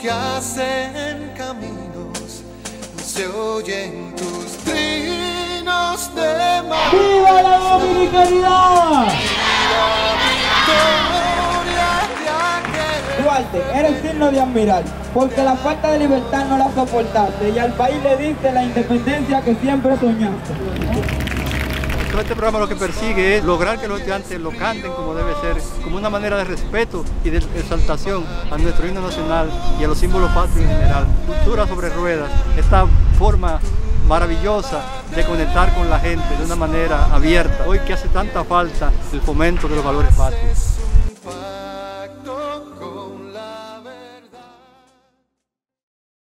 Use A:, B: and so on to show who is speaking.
A: que hacen caminos, se oyen tus trinos de mar.
B: ¡Viva la dominicanidad! Duarte, eres digno de admirar, porque la falta de libertad no la soportaste y al país le diste la independencia que siempre soñaste.
C: Este programa lo que persigue es lograr que los estudiantes lo canten como debe ser, como una manera de respeto y de exaltación a nuestro himno nacional y a los símbolos patrios en general. Cultura sobre ruedas, esta forma maravillosa de conectar con la gente de una manera abierta, hoy que hace tanta falta el fomento de los valores patrios.